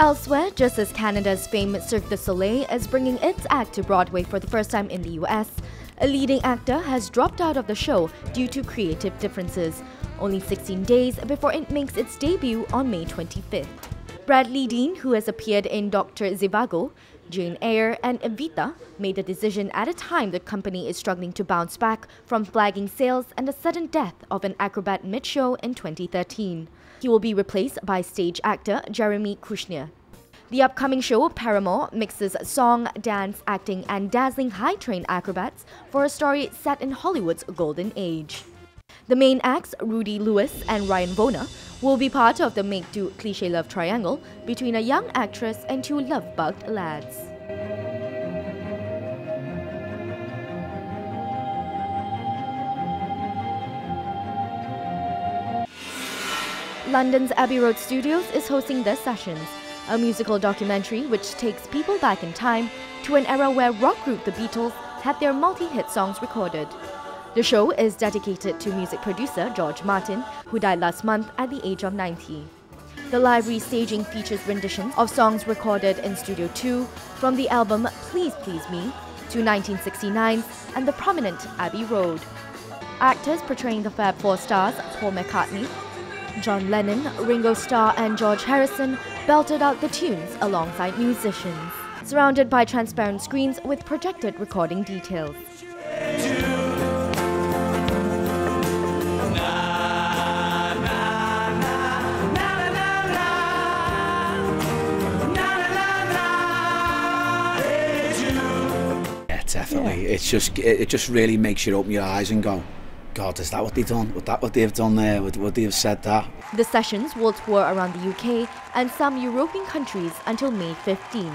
Elsewhere, just as Canada's famed Cirque du Soleil is bringing its act to Broadway for the first time in the US, a leading actor has dropped out of the show due to creative differences, only 16 days before it makes its debut on May 25th. Bradley Dean, who has appeared in Dr. Zhivago, Jane Eyre, and Evita, made the decision at a time the company is struggling to bounce back from flagging sales and the sudden death of an acrobat mid-show in 2013. He will be replaced by stage actor Jeremy Kushnier. The upcoming show, Paramour, mixes song, dance, acting, and dazzling high trained acrobats for a story set in Hollywood's golden age. The main acts, Rudy Lewis and Ryan Vona, will be part of the make do cliche love triangle between a young actress and two love bugged lads. London's Abbey Road Studios is hosting The Sessions, a musical documentary which takes people back in time to an era where rock group The Beatles had their multi hit songs recorded. The show is dedicated to music producer George Martin, who died last month at the age of 90. The live staging features renditions of songs recorded in Studio 2 from the album Please Please Me to 1969 and the prominent Abbey Road. Actors portraying the Fab Four stars Paul McCartney, John Lennon, Ringo Starr, and George Harrison belted out the tunes alongside musicians, surrounded by transparent screens with projected recording details. Definitely. Yeah. It's just it just really makes you open your eyes and go, God, is that what they've done? Would that what they've done there? Would, would they have said that? The sessions will tour around the UK and some European countries until May 15.